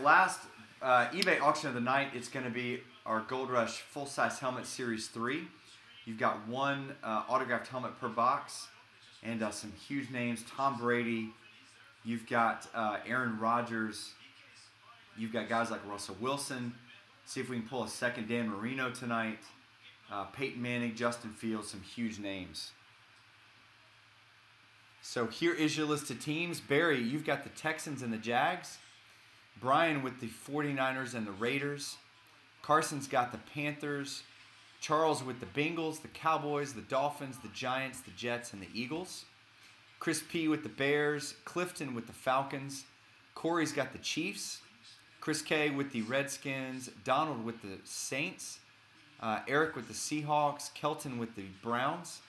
last uh, eBay auction of the night, it's going to be our Gold Rush full size helmet series three. You've got one uh, autographed helmet per box, and uh, some huge names: Tom Brady. You've got uh, Aaron Rodgers. You've got guys like Russell Wilson. See if we can pull a second Dan Marino tonight. Uh, Peyton Manning, Justin Fields, some huge names. So here is your list of teams. Barry, you've got the Texans and the Jags. Brian with the 49ers and the Raiders. Carson's got the Panthers. Charles with the Bengals, the Cowboys, the Dolphins, the Giants, the Jets, and the Eagles. Chris P with the Bears. Clifton with the Falcons. Corey's got the Chiefs. Chris K with the Redskins. Donald with the Saints. Uh, Eric with the Seahawks. Kelton with the Browns.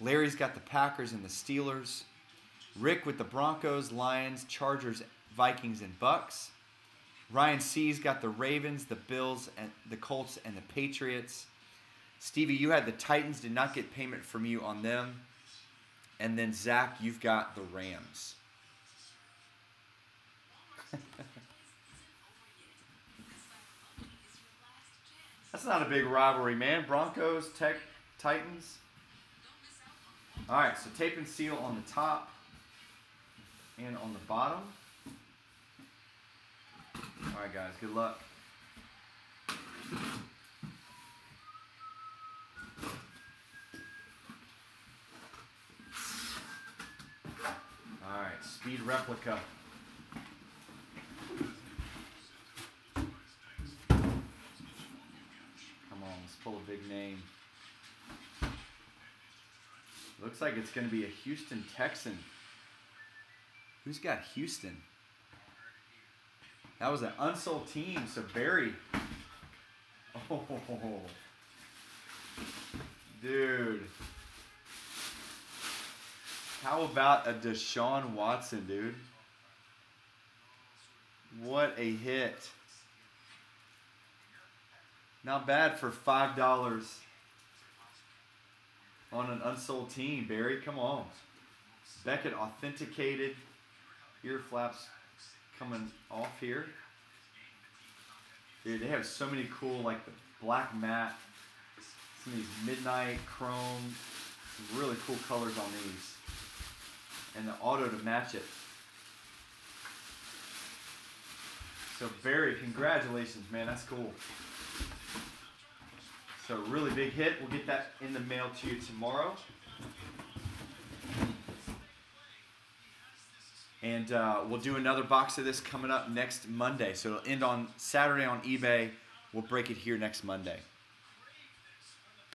Larry's got the Packers and the Steelers. Rick with the Broncos, Lions, Chargers, Vikings, and Bucs. Ryan C's got the Ravens, the Bills, and the Colts, and the Patriots. Stevie, you had the Titans, did not get payment from you on them. And then Zach, you've got the Rams. That's not a big rivalry, man. Broncos, Tech, Titans. All right, so tape and seal on the top and on the bottom. All right, guys, good luck. All right, speed replica. Come on, let's pull a big name. Looks like it's going to be a Houston Texan. Who's got Houston? That was an unsold team, so Barry. Oh, dude. How about a Deshaun Watson, dude? What a hit. Not bad for $5 on an unsold team, Barry. Come on. Beckett authenticated. Ear flaps coming off here. Dude, they have so many cool, like the black matte, some of these midnight chrome, some really cool colors on these. And the auto to match it. So Barry, congratulations, man. That's cool. So really big hit. We'll get that in the mail to you tomorrow. And uh, we'll do another box of this coming up next Monday. So it'll end on Saturday on eBay. We'll break it here next Monday.